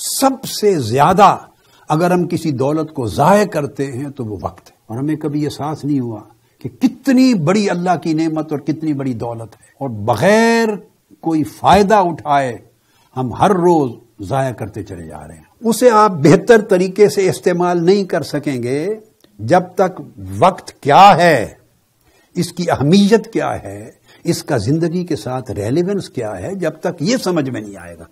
सबसे ज़्यादा अगर हम किसी दौलत को जाय करते हैं तो वो वक्त है। और हमें कभी एहसास नहीं हुआ कि कितनी बड़ी अल्लाह की नेमत और कितनी बड़ी दौलत है। और बगैर कोई फ़ायदा उठाए हम हर रोज जाया करते चले जा रहे हैं। उसे आप बेहतर तरीके से इस्तेमाल नहीं कर सकेंगे, जब तक वक्त क्या है, इसकी अहमियत क्या है, इसका ज़िंदगी के साथ रेलिवेंस क्या है, जब तक ये समझ में नहीं आएगा।